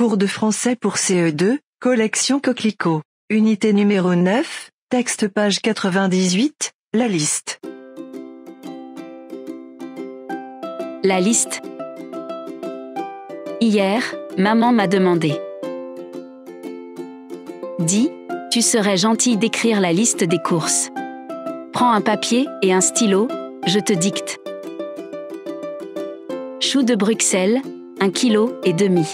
Cours de français pour CE2, collection Coquelicot. Unité numéro 9, texte page 98, la liste. La liste. Hier, maman m'a demandé. Dis, tu serais gentil d'écrire la liste des courses. Prends un papier et un stylo, je te dicte. Choux de Bruxelles, un kilo et demi.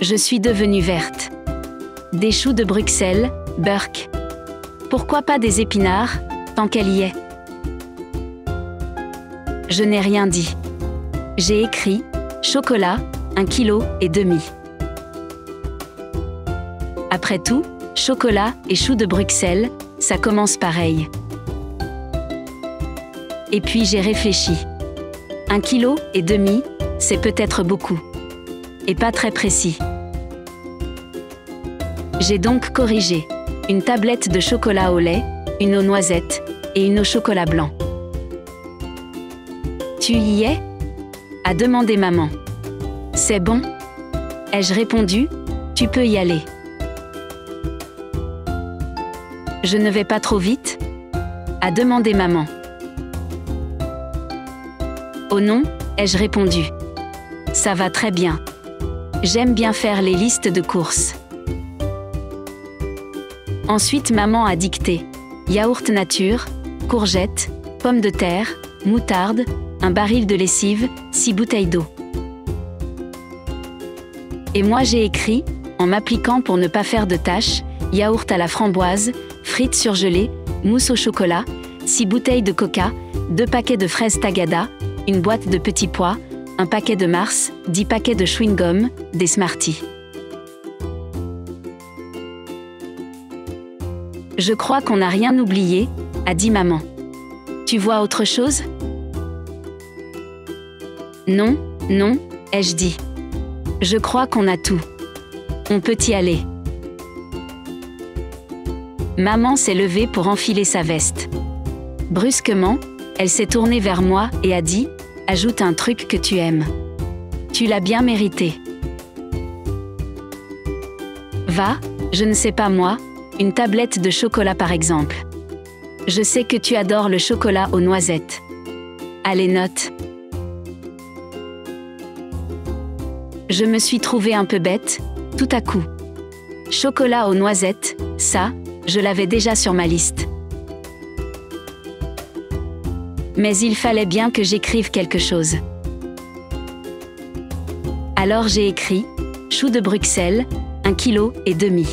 Je suis devenue verte. Des choux de Bruxelles, Burke. Pourquoi pas des épinards, tant qu'elle y est Je n'ai rien dit. J'ai écrit chocolat, un kilo et demi. Après tout, chocolat et choux de Bruxelles, ça commence pareil. Et puis j'ai réfléchi. Un kilo et demi, c'est peut-être beaucoup. Et pas très précis. J'ai donc corrigé. Une tablette de chocolat au lait, une aux noisettes et une au chocolat blanc. Tu y es? a demandé maman. C'est bon? Ai-je répondu? Tu peux y aller. Je ne vais pas trop vite? a demandé maman. Oh non, ai-je répondu. Ça va très bien. J'aime bien faire les listes de courses. Ensuite maman a dicté. Yaourt nature, courgettes, pommes de terre, moutarde, un baril de lessive, six bouteilles d'eau. Et moi j'ai écrit, en m'appliquant pour ne pas faire de tâches, yaourt à la framboise, frites surgelées, mousse au chocolat, 6 bouteilles de coca, 2 paquets de fraises tagada, une boîte de petits pois, un paquet de Mars, 10 paquets de chewing-gum, des Smarties. Je crois qu'on n'a rien oublié, a dit maman. Tu vois autre chose? Non, non, ai-je dit. Je crois qu'on a tout. On peut y aller. Maman s'est levée pour enfiler sa veste. Brusquement, elle s'est tournée vers moi et a dit ⁇ Ajoute un truc que tu aimes. Tu l'as bien mérité. Va, je ne sais pas moi, une tablette de chocolat par exemple. Je sais que tu adores le chocolat aux noisettes. Allez, note. Je me suis trouvée un peu bête, tout à coup. Chocolat aux noisettes, ça, je l'avais déjà sur ma liste. Mais il fallait bien que j'écrive quelque chose. Alors j'ai écrit Choux de Bruxelles, un kilo et demi.